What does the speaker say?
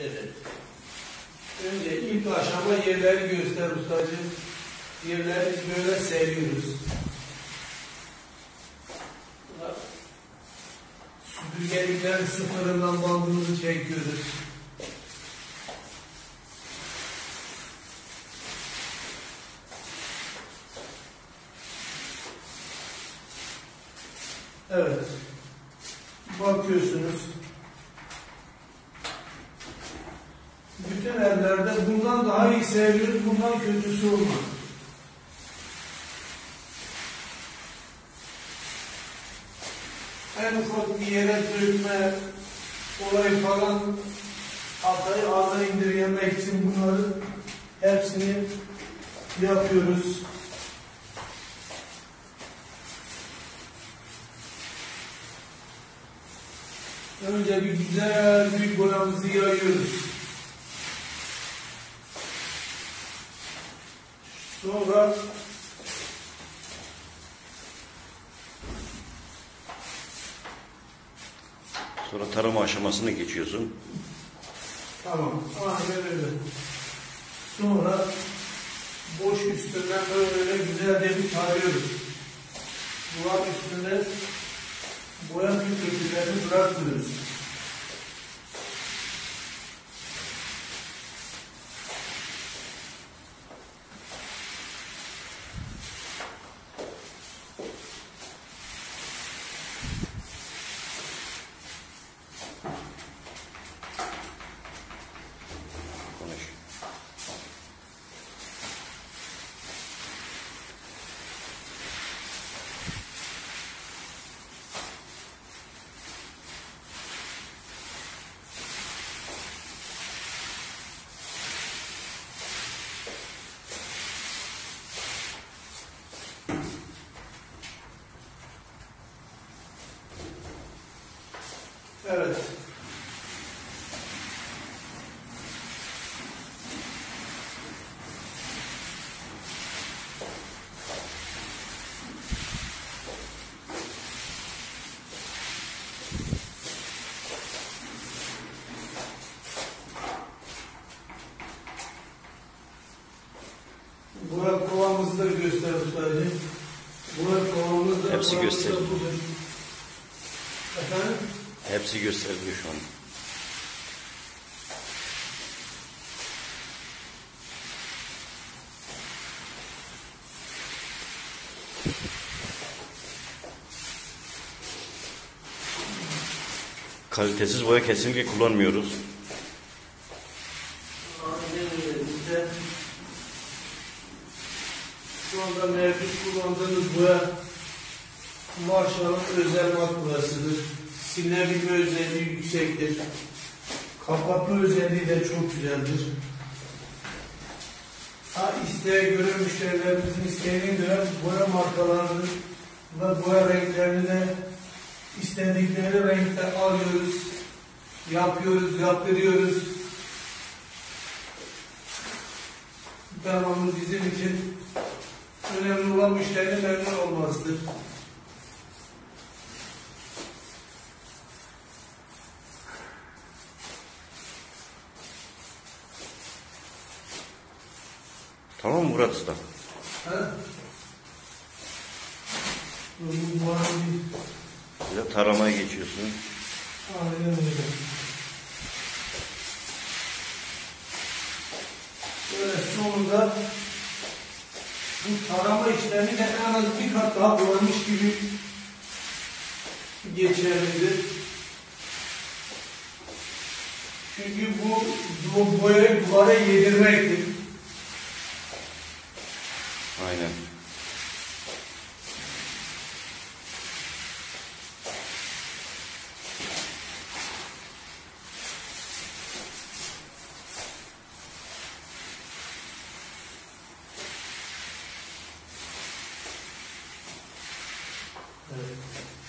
Evet. Önce ilk aşama yerleri göster ustacığım. Yerleri böyle seriyoruz. Süpürgeliklerin sıfırından bandımızı çekiyoruz. Evet. Bakıyorsunuz. Bütün evlerde bundan daha iyi seviyoruz, bundan kötüsü olmaz. En ufak bir yere dökme olayı falan hatayı aza indirgemek için bunları hepsini yapıyoruz. Önce bir güzel bir boyamızı yayıyoruz. Sonra Sonra tarama aşamasına geçiyorsun. tamam, aynen öyle. Sonra boş üstünden böyle güzelce bir tarıyoruz. Bulan üstünde boya köpüklerini bırakmıyoruz. Evet. Burak kovamızı da göster ustacığım. Burak kovamız da Hepsi buramız da göster. budur. Efendim? Hepsi gösteriliyor şu an. Kalitesiz boya kesinlikle kullanmıyoruz. Şu anda mevcut kullandığımız boya Marshall'ın özel mat boyasıdır. Silinebilme özelliği yüksektir. Kapatma özelliği de çok güzeldir. Ha isteğe göre müşterilerimizin isteğine göre boya markalarını ve boya renklerini de istedikleri renkte alıyoruz, yapıyoruz, yaptırıyoruz. Devamlı bizim için önemli olan müşterinin memnun olmasıdır. Tamam mı Murat Usta? De taramaya geçiyorsun. aynen öyle. Böyle sonunda bu tarama işlemi de en az bir kat daha boyamış gibi geçerlidir. Çünkü bu, bu boyayı duvara yedirmektir. Amen.